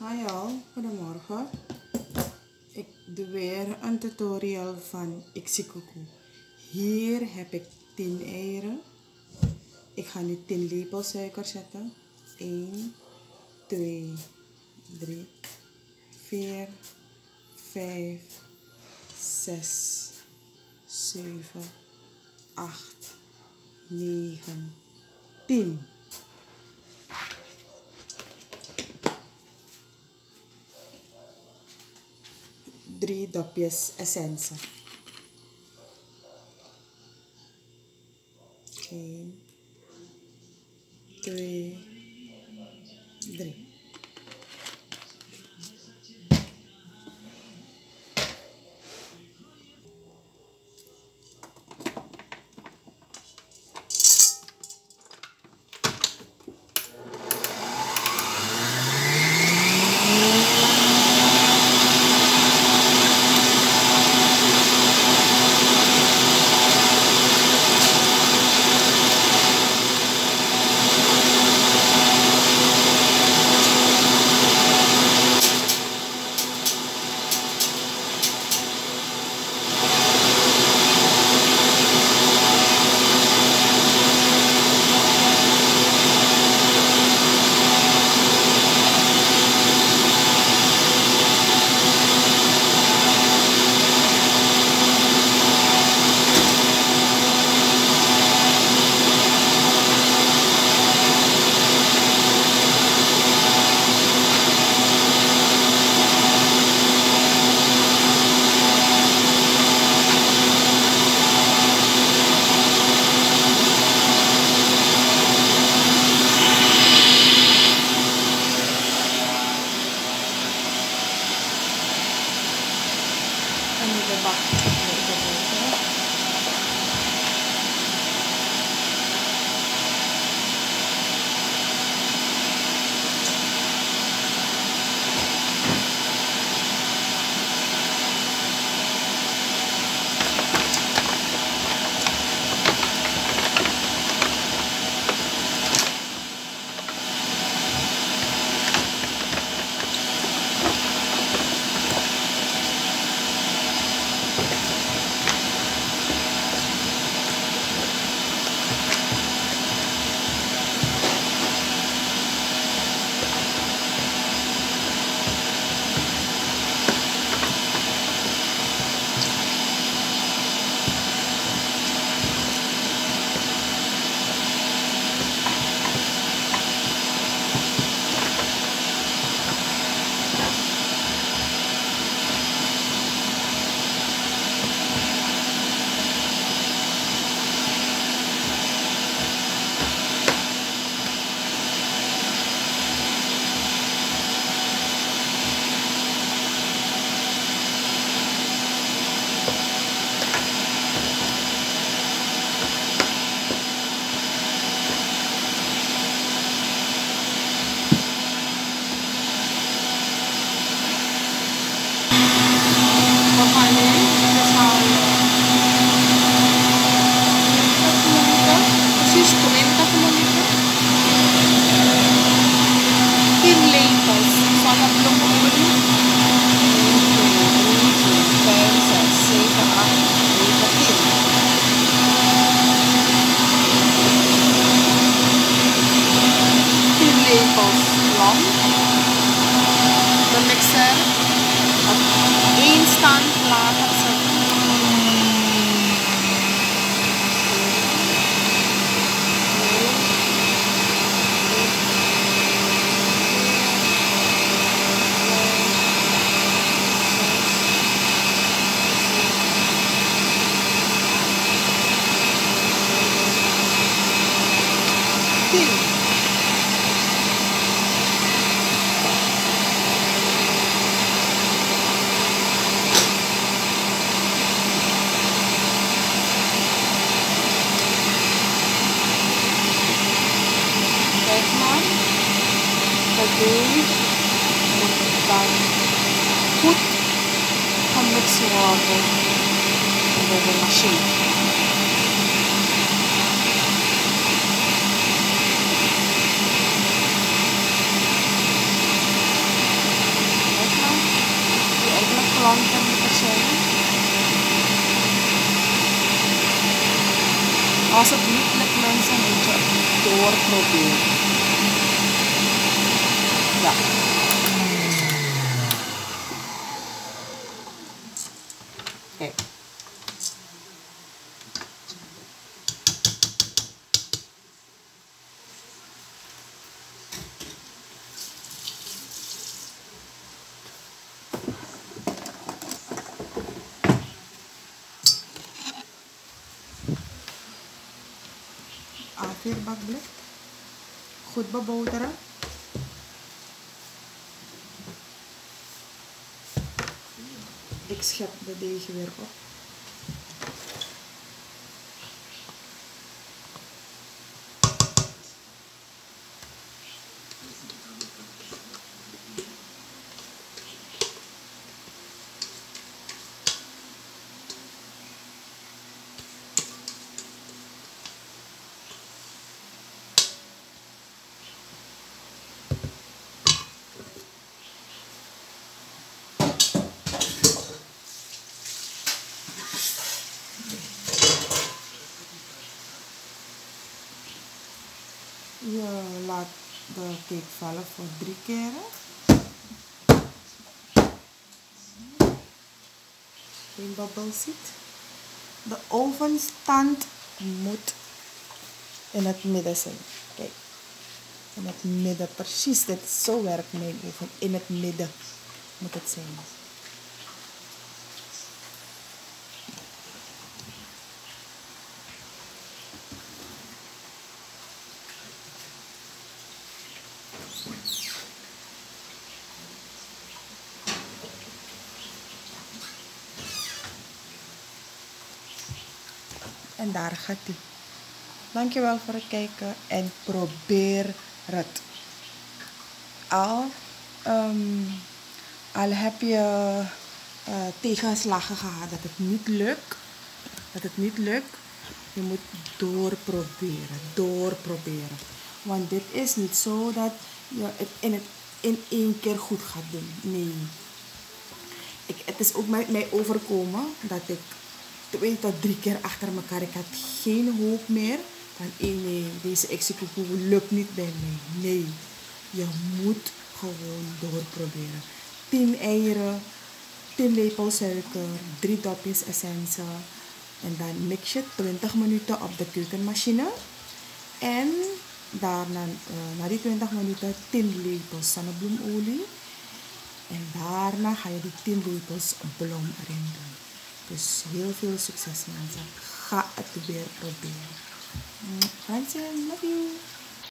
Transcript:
Hi al, goedemorgen. Ik doe weer een tutorial van Xikuku. Hier heb ik 10 eieren. Ik ga nu 10 lepels suiker zetten. 1, 2, 3, 4, 5, 6, 7, 8, 9, 10. Drie dopjes essentie. 1, 2, 3. En nu de Dat deze moet dan goed gemixt worden door de machine. kanten moeten zijn. Als het niet lukt mensen, moet je doorproberen. Ja. Kijk. Afweerbakblik. Goed beboteren. Ik schep de deeg weer op. Je laat de cake vallen voor drie keren. Geen babbel ziet. De ovenstand moet in het midden zijn. Kijk. In het midden. Precies. Dit, zo werkt mijn oven. In het midden moet het zijn. En daar gaat hij. Dankjewel voor het kijken en probeer het. Al, ehm, al heb je uh, tegenslagen gehad dat het niet lukt, dat het niet lukt, je moet doorproberen, doorproberen. Want dit is niet zo dat je het in, het in één keer goed gaat doen. Nee. Ik, het is ook met mij overkomen dat ik twee tot drie keer achter elkaar. Ik had geen hoop meer. Van eh, nee, deze executie lukt niet bij mij. Nee, je moet gewoon doorproberen. 10 eieren, 10 lepel suiker, 3 dopjes essentie. En dan mix je 20 minuten op de keukenmachine. En daarna, uh, na die 20 minuten, 10 lepels zonnebloemolie. En daarna ga je die 10 lepels bloem erin doen. Dus heel veel succes mensen. Ga het weer proberen. Francine, love you.